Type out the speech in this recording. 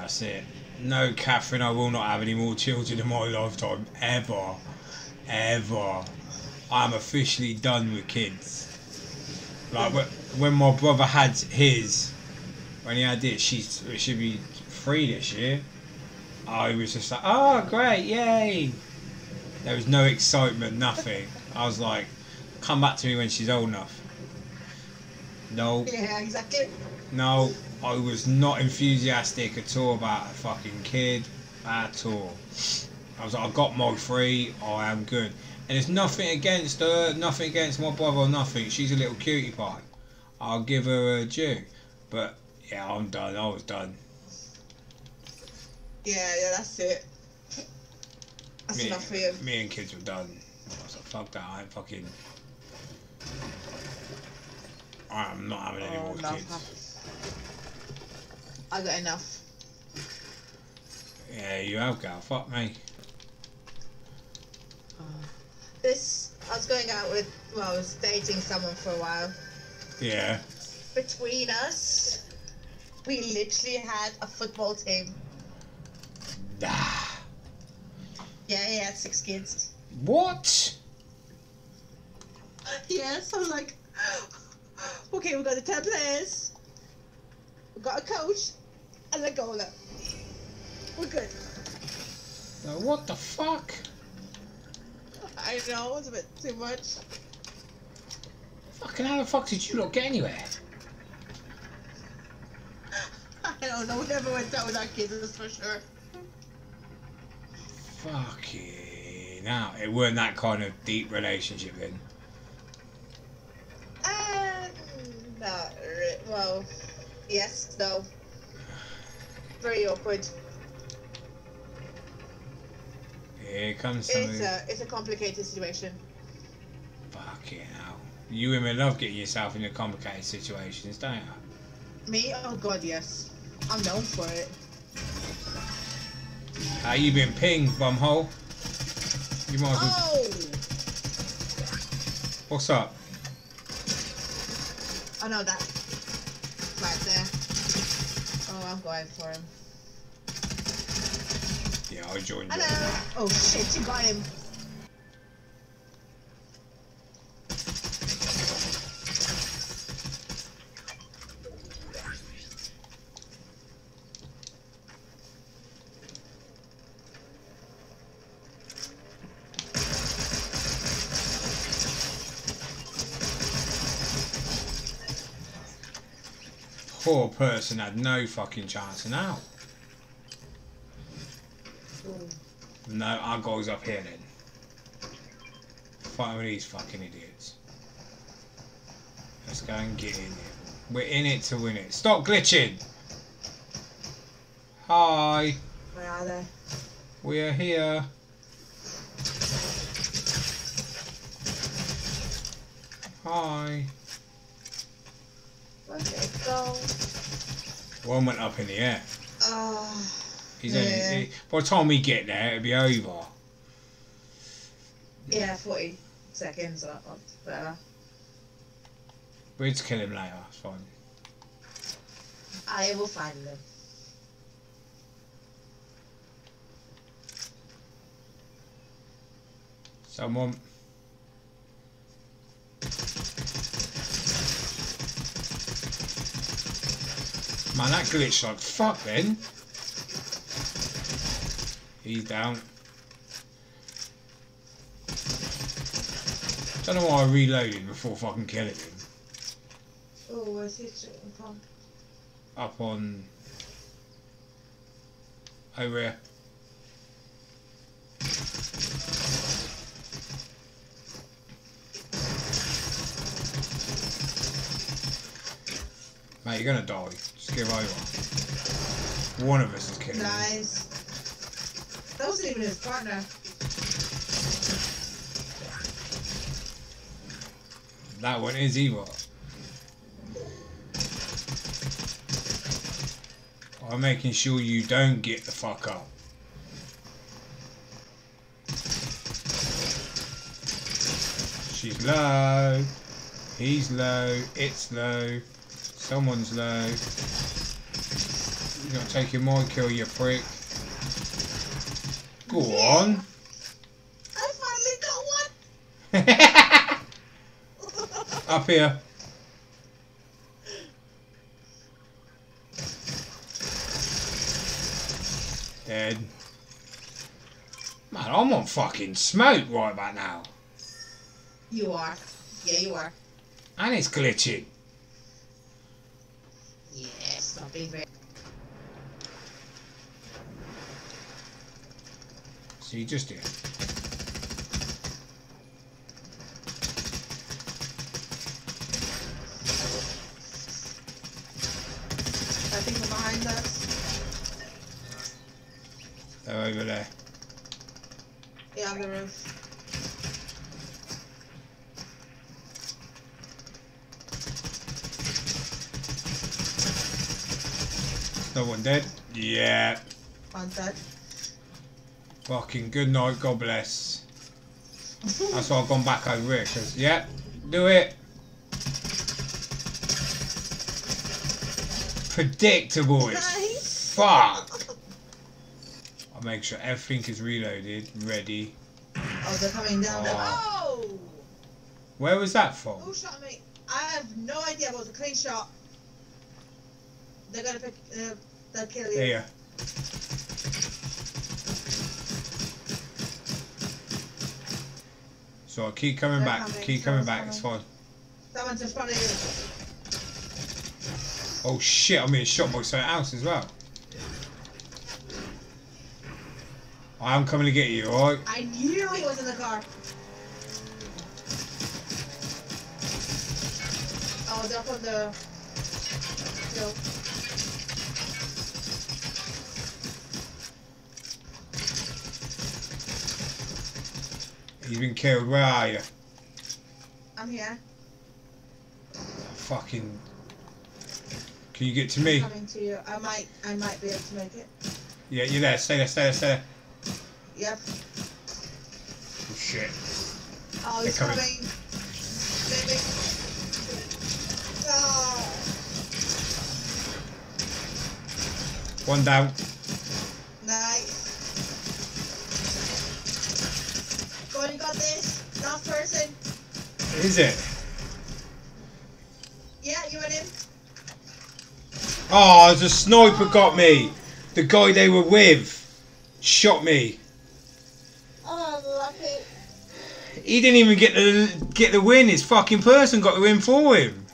That's it. No, Catherine, I will not have any more children in my lifetime. Ever. Ever. I'm officially done with kids. Like, when my brother had his, when he had it, she's, it should be three this year. I was just like, oh, great, yay. There was no excitement, nothing. I was like, come back to me when she's old enough. No, Yeah, exactly. no, I was not enthusiastic at all about a fucking kid at all. I was like, I got my three, I am good. And it's nothing against her, nothing against my brother, or nothing. She's a little cutie pie. I'll give her a due. But yeah, I'm done. I was done. Yeah, yeah, that's it. That's Me, enough for you. me and kids were done. I was like, fuck that. I ain't fucking. I'm not having any Oh, more kids. I got enough. Yeah, you have, gal. Fuck me. This, I was going out with, well, I was dating someone for a while. Yeah. Between us, we literally had a football team. Ah. Yeah, he had six kids. What? Yes, I'm like, okay, we've got the 10 players, we got a coach, and a goaler. We're good. Now, what the fuck? I know, it's a bit too much. Fucking how the fuck did you not get anywhere? I don't know, we never went out with our kids, that's for sure. Fucking now it weren't that kind of deep relationship then. Uh, not re- well, yes, no. Very awkward. Here comes It's something. a, it's a complicated situation. Fucking hell. You women love getting yourself into complicated situations, don't you? Me? Oh god, yes. I'm known for it. How you been pinged, bumhole? You might as well. Oh! What's up? I know that. Right there. Oh, I'm going for him. Yeah, I joined you. Hello! Oh shit, you got him. Poor person had no fucking chance now. No, our goal's up here then. Fight with these fucking idiots. Let's go and get in it. We're in it to win it. Stop glitching! Hi, Where are they? we are here. Hi. Where did they go? One went up in the air. Oh, He's Yeah. only, he- by the time we get there, it'll be over. yeah, 40 seconds or or whatever. We'll just kill him later. It's fine. I will find them. Someone. Man, that glitch like fuck then. He's down. Don't know why I reloaded before fucking killing him. Oh, where's he shooting from? Up on. Over here. Mate, you're gonna die. Just give over. One of us is killing him. Nice. That wasn't even his partner. That one is evil. I'm making sure you don't get the fuck up. She's low. He's low. It's low. Someone's low. You're not taking my kill, you prick. Go on. I finally got one. Up here. Dead. Man, I'm on fucking smoke right about now. you are. Yeah, you are. And it's glitching. Stop. So you just do it. I think from behind us. They're over there. Yeah, on the roof. No one dead? Yeah. One dead. Fucking good night, God bless. That's why I've gone back over here, because, yeah, do it. Predictable Nice. fuck. I'll make sure everything is reloaded, ready. Oh, they're coming down there. Oh. Ah. Oh! Where was that from? Who shot me? I have no idea. It was a clean shot. They're gonna pick. Uh, they'll kill you. Here. So I'll keep coming They're back, coming, keep coming back, someone's it's fine. Someone's in front of you. Oh shit, I'm being shot by something else as well. I am coming to get you, alright? I knew he was in the car. Oh, they're from the. Hill. He's been killed, where are you? I'm here. Fucking. Can you get to me? I'm Coming to you. I might. I might be able to make it. Yeah, you're there, stay there, stay there, stay there. Yep. Oh shit. Oh, he's coming. coming. Baby. Oh. One down. Is it? Yeah, you went in. Oh, the sniper got me. The guy they were with shot me. Oh, lucky. He didn't even get the get the win. His fucking person got the win for him.